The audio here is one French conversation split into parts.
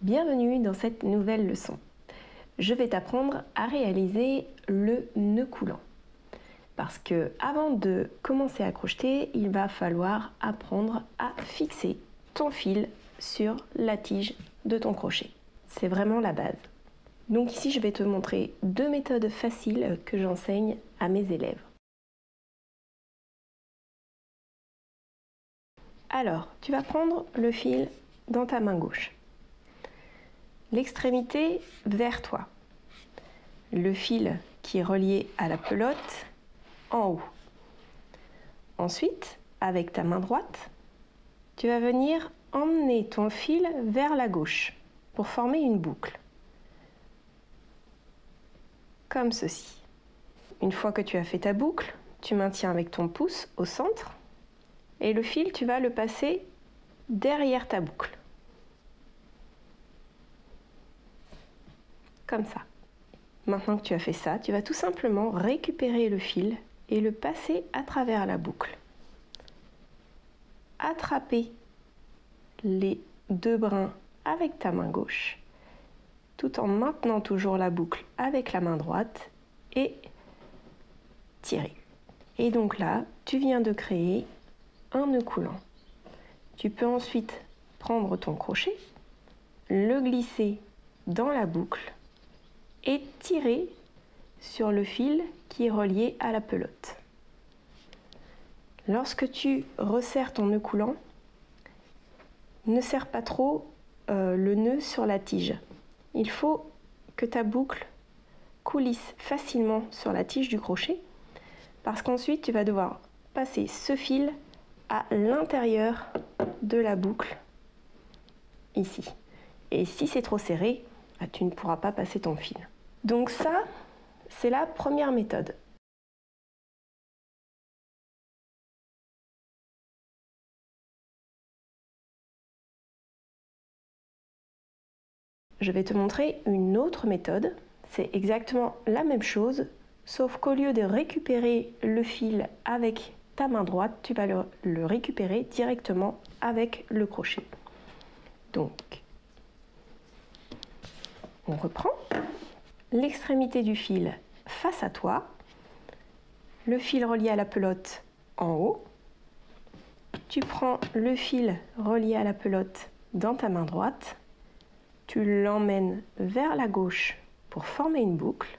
Bienvenue dans cette nouvelle leçon. Je vais t'apprendre à réaliser le nœud coulant. Parce que avant de commencer à crocheter, il va falloir apprendre à fixer ton fil sur la tige de ton crochet. C'est vraiment la base. Donc ici, je vais te montrer deux méthodes faciles que j'enseigne à mes élèves. Alors, tu vas prendre le fil dans ta main gauche. L'extrémité vers toi. Le fil qui est relié à la pelote en haut. Ensuite, avec ta main droite, tu vas venir emmener ton fil vers la gauche pour former une boucle. Comme ceci. Une fois que tu as fait ta boucle, tu maintiens avec ton pouce au centre et le fil, tu vas le passer derrière ta boucle. Comme ça. Maintenant que tu as fait ça, tu vas tout simplement récupérer le fil et le passer à travers la boucle. Attraper les deux brins avec ta main gauche, tout en maintenant toujours la boucle avec la main droite et tirer. Et donc là, tu viens de créer un nœud coulant. Tu peux ensuite prendre ton crochet, le glisser dans la boucle et tirer sur le fil qui est relié à la pelote. Lorsque tu resserres ton nœud coulant, ne serre pas trop euh, le nœud sur la tige. Il faut que ta boucle coulisse facilement sur la tige du crochet parce qu'ensuite tu vas devoir passer ce fil à l'intérieur de la boucle ici. Et si c'est trop serré, bah, tu ne pourras pas passer ton fil. Donc ça, c'est la première méthode. Je vais te montrer une autre méthode. C'est exactement la même chose, sauf qu'au lieu de récupérer le fil avec ta main droite, tu vas le, le récupérer directement avec le crochet. Donc, on reprend l'extrémité du fil face à toi, le fil relié à la pelote en haut. Tu prends le fil relié à la pelote dans ta main droite, tu l'emmènes vers la gauche pour former une boucle,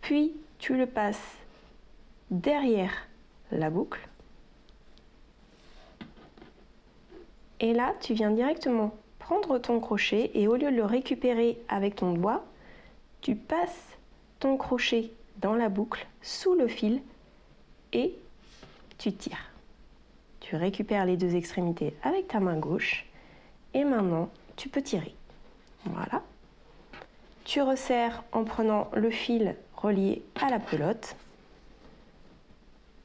puis tu le passes derrière la boucle. Et là, tu viens directement prendre ton crochet et au lieu de le récupérer avec ton doigt, tu passes ton crochet dans la boucle sous le fil et tu tires. Tu récupères les deux extrémités avec ta main gauche et maintenant tu peux tirer. Voilà. Tu resserres en prenant le fil relié à la pelote.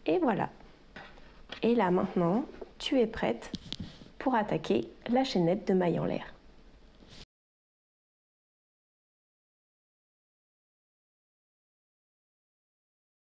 Et voilà. Et là maintenant, tu es prête pour attaquer la chaînette de maille en l'air.